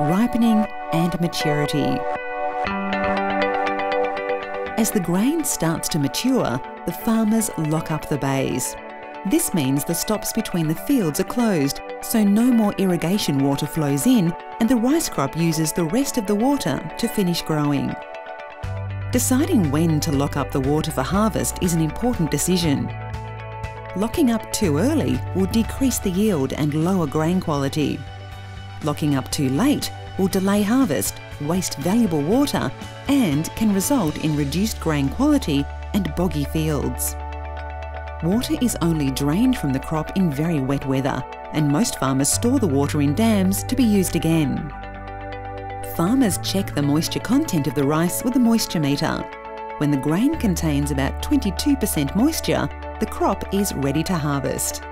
ripening and maturity. As the grain starts to mature, the farmers lock up the bays. This means the stops between the fields are closed, so no more irrigation water flows in and the rice crop uses the rest of the water to finish growing. Deciding when to lock up the water for harvest is an important decision. Locking up too early will decrease the yield and lower grain quality. Locking up too late will delay harvest, waste valuable water, and can result in reduced grain quality and boggy fields. Water is only drained from the crop in very wet weather, and most farmers store the water in dams to be used again. Farmers check the moisture content of the rice with a moisture meter. When the grain contains about 22% moisture, the crop is ready to harvest.